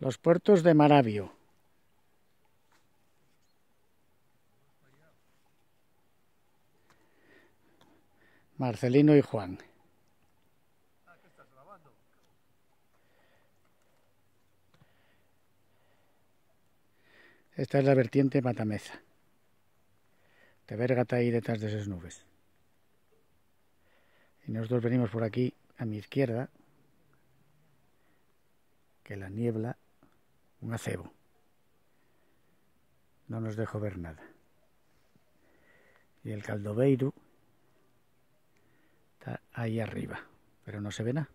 Los puertos de Maravio. Marcelino y Juan. Esta es la vertiente Matameza. De Vergata ahí detrás de esas nubes. Y nosotros venimos por aquí a mi izquierda, que la niebla, un acebo. No nos dejo ver nada. Y el caldobeiro está ahí arriba, pero no se ve nada.